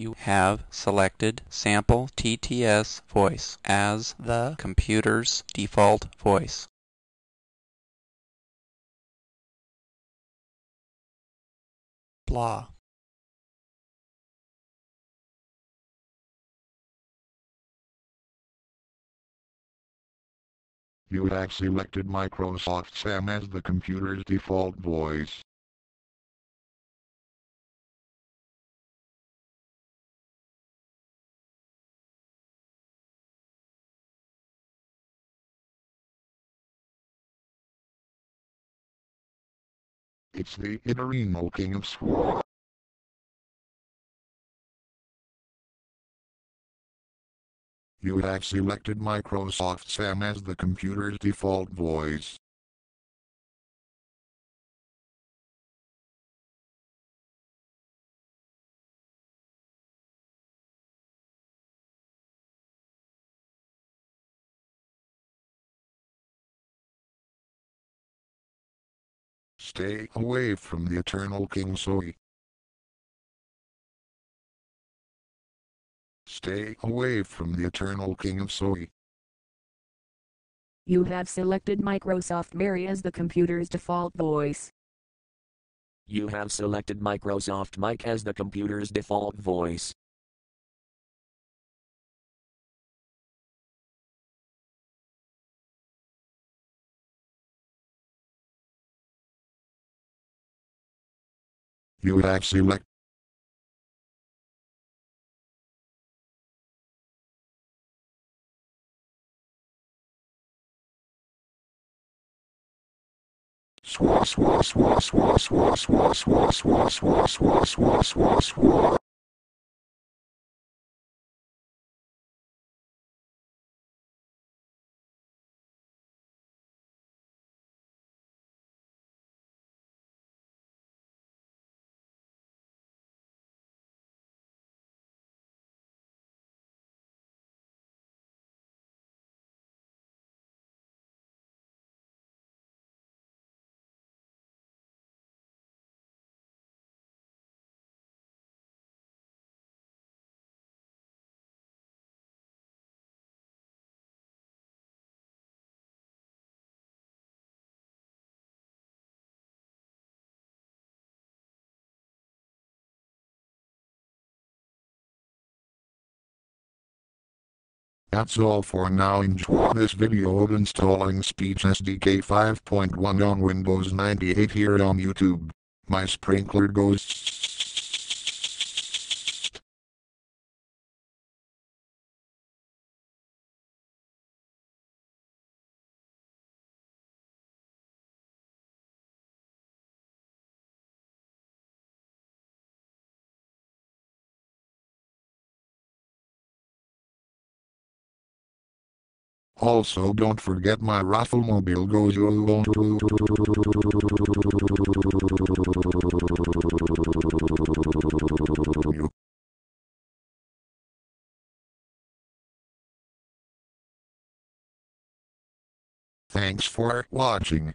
You have selected Sample TTS Voice as the computer's default voice. Blah. You have selected Microsoft Sam as the computer's default voice. It's the Inorino King of Sword. You have selected Microsoft Sam as the computer's default voice. Stay away from the eternal King Soy. Stay away from the eternal King of Soy. You have selected Microsoft Mary as the computer's default voice. You have selected Microsoft Mike as the computer's default voice. You have select Swa swa swa swa swa swa swa swa swa swa swa swa swa That's all for now. Enjoy this video of installing Speech SDK 5.1 on Windows 98 here on YouTube. My sprinkler goes Also don't forget my raffle mobile goes you. Thanks for watching.